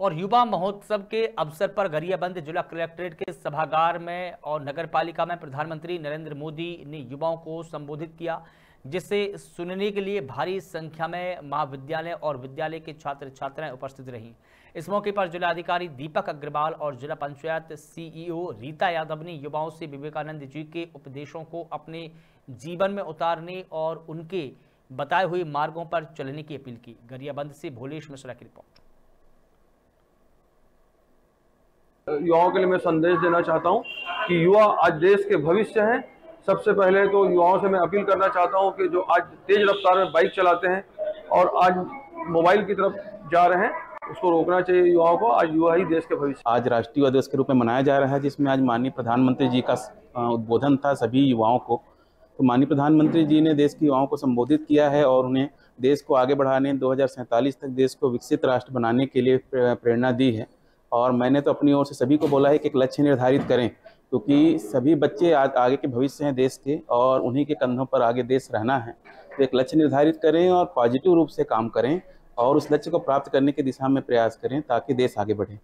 और युवा महोत्सव के अवसर पर गरियाबंद जिला कलेक्ट्रेट के सभागार में और नगर पालिका में प्रधानमंत्री नरेंद्र मोदी ने युवाओं को संबोधित किया, जिसे सुनने के लिए भारी संख्या में महाविद्यालय और विद्यालय के छात्र छात्राएँ उपस्थित रहीं। इस मौके पर जिलाधिकारी दीपक अग्रवाल और जिला पंचायत सीईओ रीता यादव ने युवाओं से विवेकानंद जी के उपदेशों को अपने जीवन में उतारने और उनके बताए हुए मार्गों पर चलने की अपील की। गरियाबंद से भोलेश मिश्रा की रिपोर्ट। युवाओं के लिए मैं संदेश देना चाहता हूँ कि युवा आज देश के भविष्य हैं। सबसे पहले तो युवाओं से मैं अपील करना चाहता हूँ कि जो आज तेज रफ्तार में बाइक चलाते हैं और आज मोबाइल की तरफ़ जा रहे हैं, उसको रोकना चाहिए युवाओं को। आज युवा ही देश के भविष्य। आज राष्ट्रीय युवा दिवस के रूप में मनाया जा रहा है, जिसमें आज माननीय प्रधानमंत्री जी का उद्बोधन था सभी युवाओं को। तो माननीय प्रधानमंत्री जी ने देश के युवाओं को संबोधित किया है और उन्हें देश को आगे बढ़ाने, दो हज़ार सैंतालीस तक देश को विकसित राष्ट्र बनाने के लिए प्रेरणा दी है। और मैंने तो अपनी ओर से सभी को बोला है कि एक लक्ष्य निर्धारित करें, क्योंकि सभी बच्चे आज आगे के भविष्य हैं देश के और उन्हीं के कंधों पर आगे देश रहना है। तो एक लक्ष्य निर्धारित करें और पॉजिटिव रूप से काम करें और उस लक्ष्य को प्राप्त करने की दिशा में प्रयास करें ताकि देश आगे बढ़े।